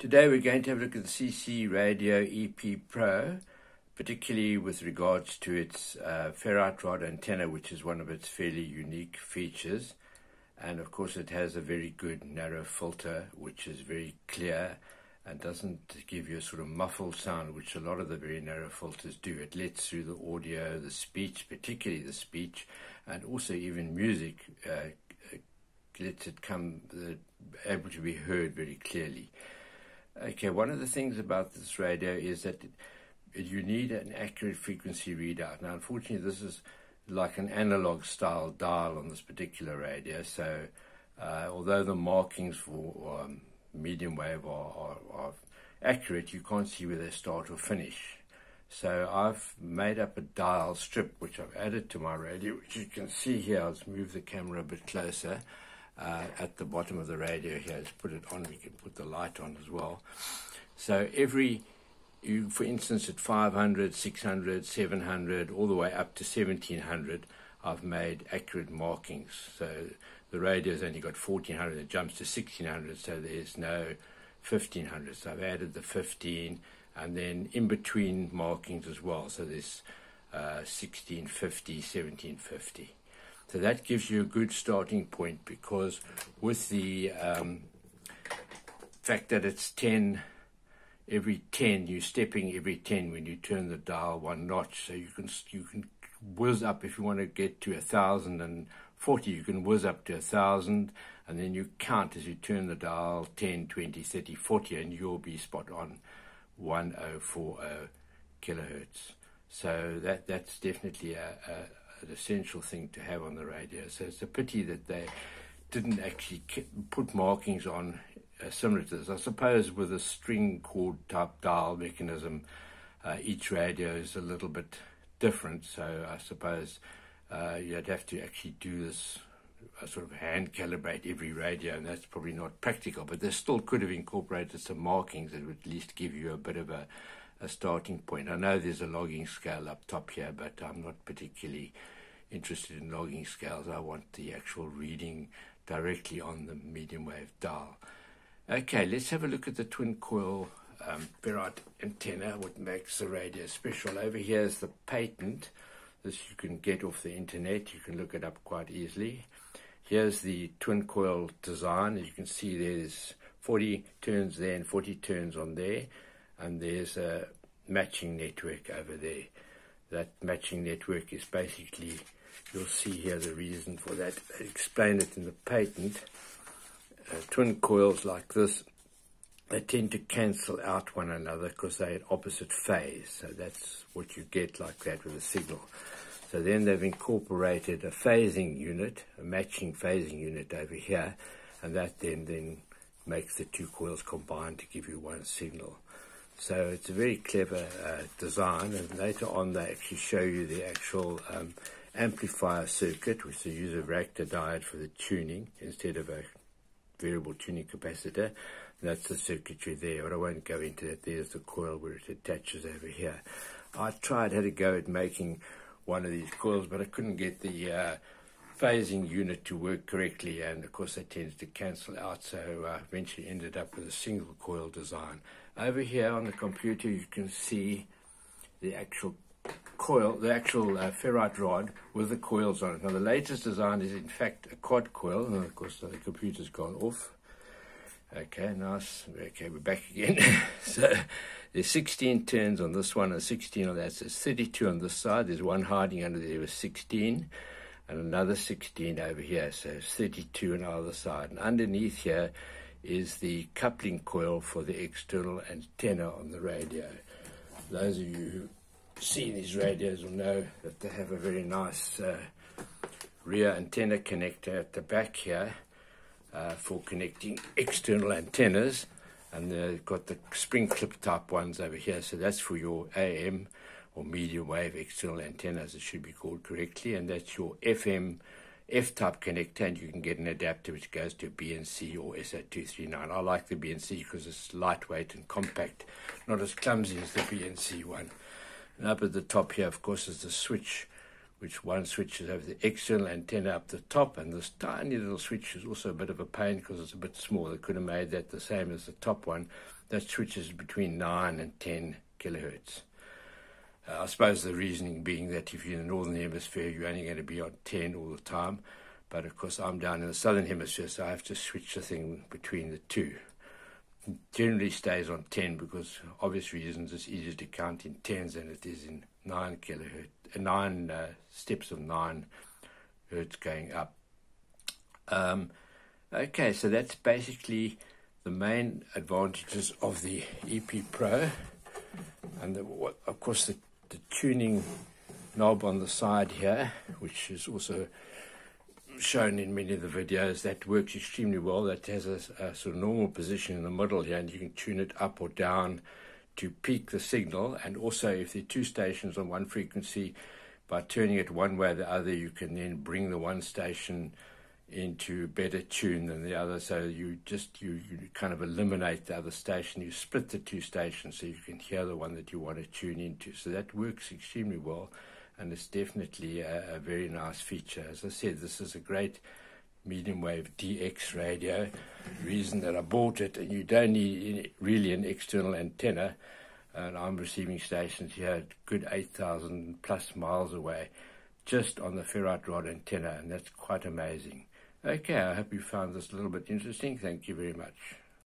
Today we're going to have a look at the CC Radio EP Pro, particularly with regards to its uh, ferrite rod antenna, which is one of its fairly unique features. And of course, it has a very good narrow filter, which is very clear and doesn't give you a sort of muffled sound, which a lot of the very narrow filters do. It lets through the audio, the speech, particularly the speech, and also even music, uh, lets it come uh, able to be heard very clearly. Okay, one of the things about this radio is that you need an accurate frequency readout. Now, unfortunately, this is like an analog style dial on this particular radio, so uh, although the markings for um, medium wave are, are, are accurate, you can't see where they start or finish. So I've made up a dial strip which I've added to my radio, which you can see here. I'll move the camera a bit closer. Uh, at the bottom of the radio here, put it on. We can put the light on as well. So every, you, for instance, at 500, 600, 700, all the way up to 1700, I've made accurate markings. So the radio's only got 1400, it jumps to 1600, so there's no 1500. So I've added the 15 and then in between markings as well. So there's uh, 1650, 1750. So that gives you a good starting point because with the um, fact that it's 10 every 10 you're stepping every 10 when you turn the dial one notch so you can you can whiz up if you want to get to a thousand and 40, you can whiz up to a 1,000, and then you count as you turn the dial 10, 20, 30, 40, and you'll be spot on 1040 kilohertz. So that that's definitely a, a, an essential thing to have on the radio. So it's a pity that they didn't actually put markings on uh, similar to this. I suppose with a string cord type dial mechanism, uh, each radio is a little bit different. So I suppose uh, you'd have to actually do this uh, sort of hand calibrate every radio, and that's probably not practical. But they still could have incorporated some markings that would at least give you a bit of a, a starting point. I know there's a logging scale up top here, but I'm not particularly interested in logging scales. I want the actual reading directly on the medium wave dial. Okay, let's have a look at the twin coil um, ferrite antenna, what makes the radio special. Over here is the patent. This you can get off the internet. You can look it up quite easily. Here's the twin coil design. As you can see, there's 40 turns there and 40 turns on there. And there's a matching network over there. That matching network is basically, you'll see here the reason for that. Explain it in the patent. Uh, twin coils like this, they tend to cancel out one another because they're at opposite phase. So that's what you get like that with a signal. So then they've incorporated a phasing unit, a matching phasing unit over here, and that then, then makes the two coils combine to give you one signal. So it's a very clever uh, design, and later on they actually show you the actual um, amplifier circuit, which they use a varactor diode for the tuning instead of a variable tuning capacitor. That's the circuitry there, but I won't go into that. There's the coil where it attaches over here. I tried, had a go at making one of these coils, but I couldn't get the uh, phasing unit to work correctly, and of course that tends to cancel out, so I uh, eventually ended up with a single coil design. Over here on the computer you can see the actual coil, the actual uh, ferrite rod with the coils on it. Now the latest design is in fact a quad coil, and of course the computer's gone off. Okay, nice. Okay, we're back again. so there's 16 turns on this one and 16 on that. So there's 32 on this side. There's one hiding under there with 16 and another 16 over here. So it's 32 on either side. And underneath here is the coupling coil for the external antenna on the radio. Those of you who see these radios will know that they have a very nice uh, rear antenna connector at the back here uh, for connecting external antennas. And they've got the spring clip type ones over here. So that's for your AM or medium wave external antennas, it should be called correctly. And that's your FM F type connector, and you can get an adapter which goes to BNC or SO239. I like the BNC because it's lightweight and compact, not as clumsy as the BNC one. And up at the top here, of course, is the switch which one switches over the external antenna up the top, and this tiny little switch is also a bit of a pain because it's a bit small. They could have made that the same as the top one. That switches between 9 and 10 kilohertz. Uh, I suppose the reasoning being that if you're in the northern hemisphere, you're only going to be on 10 all the time. But of course, I'm down in the southern hemisphere, so I have to switch the thing between the two. It generally stays on 10 because, obvious reasons, it's easier to count in tens than it is in 9 kilohertz nine uh, steps of nine hertz going up. Um, okay, so that's basically the main advantages of the EP Pro, and the, of course the, the tuning knob on the side here, which is also shown in many of the videos, that works extremely well. That has a, a, sort of normal position in the middle here, and you can tune it up or down to peak the signal. And also, if there are two stations on one frequency, by turning it one way or the other, you can then bring the one station into better tune than the other. So you just you, you kind of eliminate the other station. You split the two stations so you can hear the one that you want to tune into. So that works extremely well, and it's definitely a, a very nice feature. As I said, this is a great medium wave DX radio. reason that I bought it, and you don't need really an external antenna. And I'm receiving stations here good 8,000 plus miles away just on the ferrite rod antenna, and that's quite amazing. Okay, I hope you found this a little bit interesting. Thank you very much.